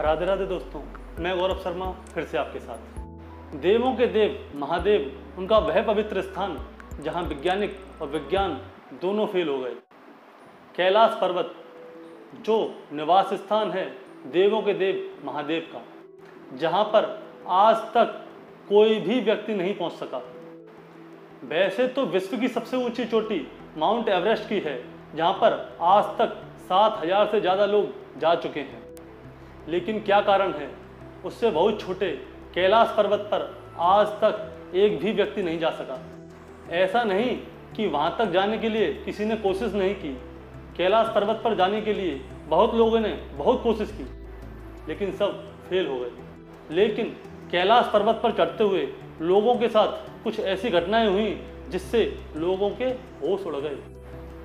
राधे राधे दोस्तों, मैं गौरव शर्मा फिर से आपके साथ। देवों के देव, महादेव, उनका वह पवित्र स्थान, जहाँ वैज्ञानिक और विज्ञान दोनों फेल हो गए। कैलाश पर्वत, जो निवास स्थान है देवों के देव, महादेव का, जहाँ पर आज तक कोई भी व्यक्ति नहीं पहुँच सका। वैसे तो विश्व की सबसे ऊँची चोटी, माउंट एवरेस्ट की है, जहाँ पर आज तक सात हज़ार से ज़्यादा लोग जा चुके हैं। लेकिन क्या कारण है? उससे बहुत छोटे कैलाश पर्वत पर आज तक एक भी व्यक्ति नहीं जा सका। ऐसा नहीं कि वहाँ तक जाने के लिए किसी ने कोशिश नहीं की। कैलाश पर्वत पर जाने के लिए बहुत लोगों ने बहुत कोशिश की, लेकिन सब फेल हो गए। लेकिन कैलाश पर्वत पर चढ़ते हुए लोगों के साथ कुछ ऐसी घटनाएँ हुई जिससे लोगों के होश उड़ गए।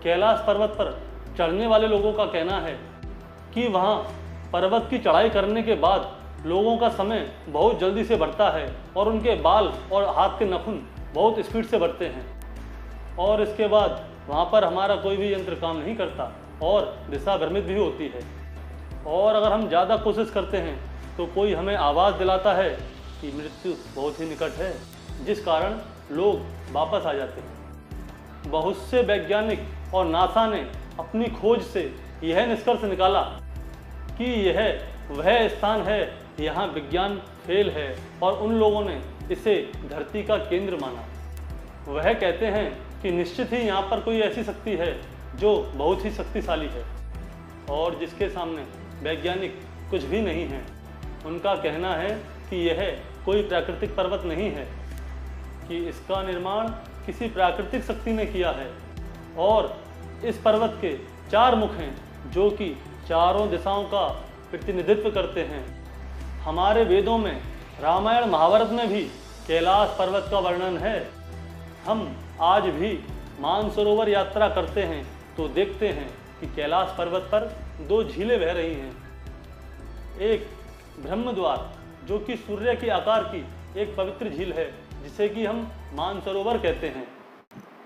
कैलाश पर्वत पर चढ़ने वाले लोगों का कहना है कि वहाँ पर्वत की चढ़ाई करने के बाद लोगों का समय बहुत जल्दी से बढ़ता है और उनके बाल और हाथ के नखुन बहुत स्पीड से बढ़ते हैं। और इसके बाद वहाँ पर हमारा कोई भी यंत्र काम नहीं करता और दिशा भ्रमित भी होती है। और अगर हम ज़्यादा कोशिश करते हैं तो कोई हमें आवाज़ दिलाता है कि मृत्यु बहुत ही निकट है, जिस कारण लोग वापस आ जाते हैं। बहुत से वैज्ञानिक और नासा ने अपनी खोज से यह निष्कर्ष निकाला कि यह वह स्थान है, यहाँ विज्ञान फेल है और उन लोगों ने इसे धरती का केंद्र माना। वह कहते हैं कि निश्चित ही यहाँ पर कोई ऐसी शक्ति है जो बहुत ही शक्तिशाली है और जिसके सामने वैज्ञानिक कुछ भी नहीं है। उनका कहना है कि यह कोई प्राकृतिक पर्वत नहीं है, कि इसका निर्माण किसी प्राकृतिक शक्ति ने किया है और इस पर्वत के चार मुख हैं जो कि चारों दिशाओं का प्रतिनिधित्व करते हैं। हमारे वेदों में, रामायण महाभारत में भी कैलाश पर्वत का वर्णन है। हम आज भी मानसरोवर यात्रा करते हैं तो देखते हैं कि कैलाश पर्वत पर दो झीलें बह रही हैं। एक ब्रह्म द्वार जो कि सूर्य के आकार की एक पवित्र झील है, जिसे कि हम मानसरोवर कहते हैं।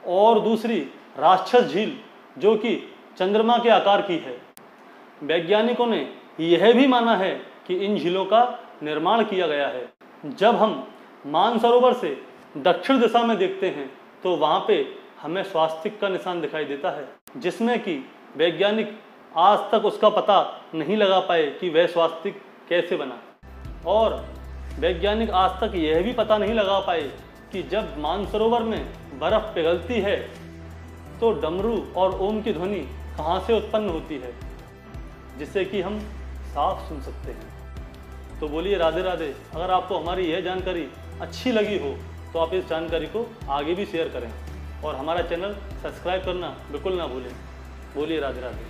और दूसरी राक्षस झील, जो कि चंद्रमा के आकार की है। वैज्ञानिकों ने यह भी माना है कि इन झीलों का निर्माण किया गया है। जब हम मानसरोवर से दक्षिण दिशा में देखते हैं तो वहाँ पे हमें स्वास्तिक का निशान दिखाई देता है, जिसमें कि वैज्ञानिक आज तक उसका पता नहीं लगा पाए कि वह स्वास्तिक कैसे बना। और वैज्ञानिक आज तक यह भी पता नहीं लगा पाए कि जब मानसरोवर में बर्फ़ पिघलती है तो डमरू और ओम की ध्वनि कहाँ से उत्पन्न होती है। जिससे कि हम साफ़ सुन सकते हैं। तो बोलिए, राधे राधे, अगर आपको हमारी यह जानकारी अच्छी लगी हो तो आप इस जानकारी को आगे भी शेयर करें। और हमारा चैनल सब्सक्राइब करना बिल्कुल ना भूलें। बोलिए, राधे राधे।